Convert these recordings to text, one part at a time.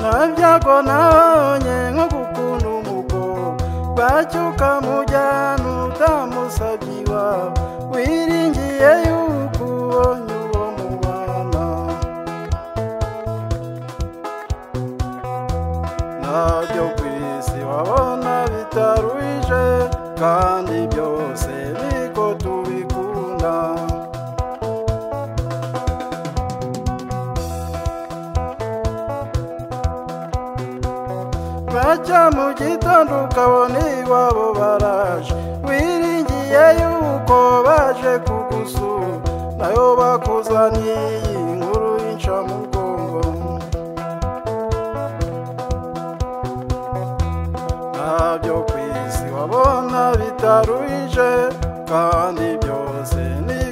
ntago nabonye nko gukunda umukobwa bwacyo ukamujyana utamusabye iwawe wiringiye yuko ubonye uwo mubana ntabyo ku isi wabona bitaruhije kandi byose bacya mu gitondo ukabona iwabo baraje. Wiringiye yuko baje kugusura. Nayo bakuzaniye iyi nkuru y'incamugongo ntabyo ku isi wabona bitaruhije kandi byose niko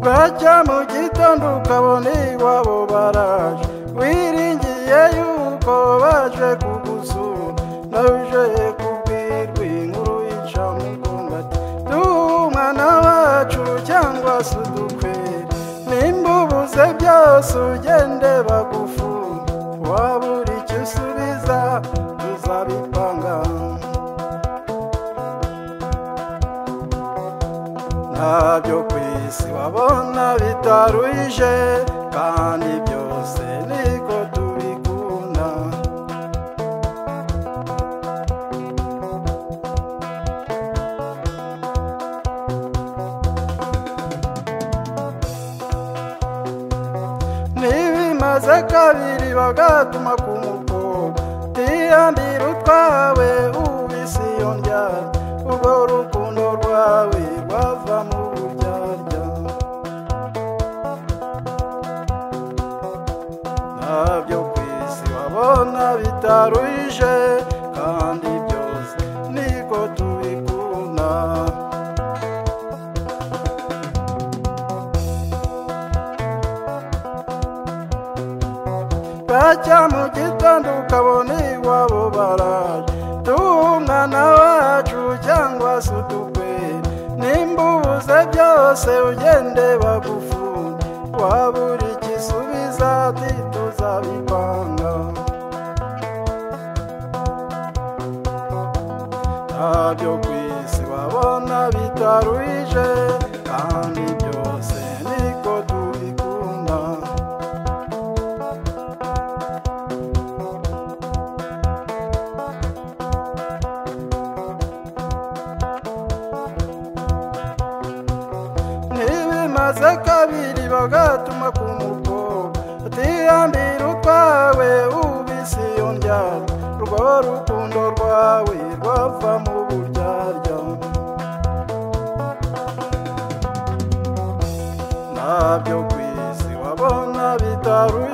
bwacya mu gitondo ukabona iwabo baraje. Wiringiye yuko baje kugusura. Nawe uje kubwirwa inkuru y'incamugongo ati umwana wacu cyangwa se udukwere nimba ubuze byose ugende bagufunga ntabyo ku isi wabona bitaruhije kandi byose niko tubikunda. Ntibimaze kabiri bagatuma ku mukobwa tiyambira utwawe. Bacya mu gitondo ukabona iwabo baraje. Umwana wacu cyangwa se utukwe nimba ubuze byose ugende bagufunge wabura igisubiza ati tuzabipanga. Ntabyo ku isi wabona bitaruhije kandi bamaze kabiri bagatuma ku mugo utihambira utwawe ubisi iyo urwo rukundo rwawe rwava mu buryarya. Ntabyo ku isi wabona bitaruye